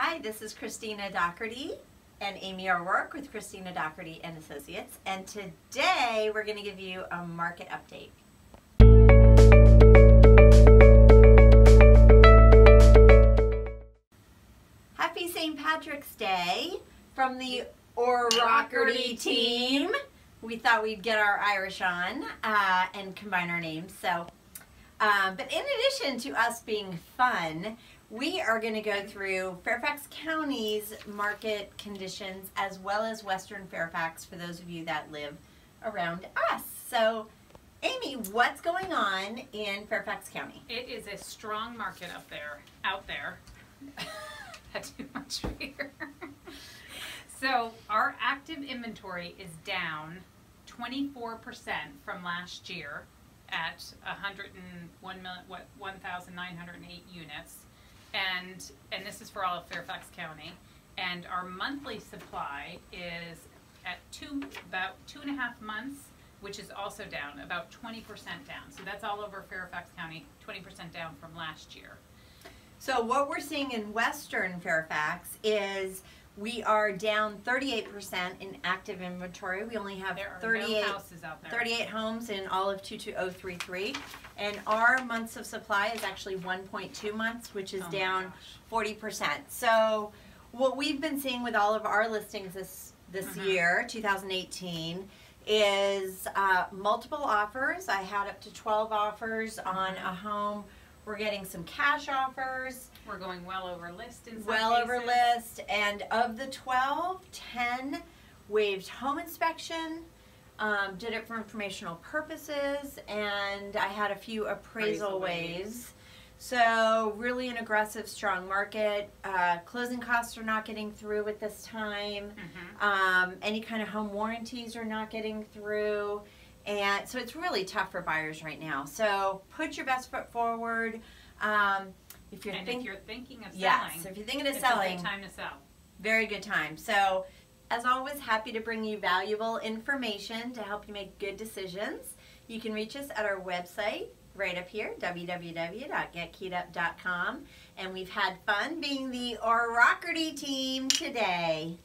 Hi, this is Cristina Dougherty and Amy O'Rourke with Cristina Dougherty and Associates. And today we're going to give you a market update. Happy St. Patrick's Day from the O'Rourke team. We thought we'd get our Irish on uh, and combine our names. So, um, but in addition to us being fun, we are going to go through Fairfax County's market conditions as well as Western Fairfax for those of you that live around us. So, Amy, what's going on in Fairfax County? It is a strong market up there, out there. Had too much fear. so our active inventory is down 24% from last year at 101 million, what 1,908 units and and this is for all of Fairfax County. And our monthly supply is at two about two and a half months, which is also down about 20% down. So that's all over Fairfax County, 20% down from last year. So what we're seeing in Western Fairfax is we are down 38% in active inventory. We only have 38 no houses out there. 38 homes in all of 22033. And our months of supply is actually 1.2 months, which is oh down 40%. So what we've been seeing with all of our listings this this mm -hmm. year, 2018, is uh, multiple offers. I had up to 12 offers on a home we're getting some cash offers. We're going well over list in Well cases. over list. And of the 12, 10 waived home inspection, um, did it for informational purposes, and I had a few appraisal, appraisal waives. So really an aggressive, strong market. Uh, closing costs are not getting through at this time. Mm -hmm. um, any kind of home warranties are not getting through. And so it's really tough for buyers right now. So put your best foot forward. Um, if you're, think, if you're thinking of selling, yes, if you're thinking of selling, time to sell. Very good time. So, as always, happy to bring you valuable information to help you make good decisions. You can reach us at our website right up here, www.getkeyedup.com. And we've had fun being the O'Rourke team today.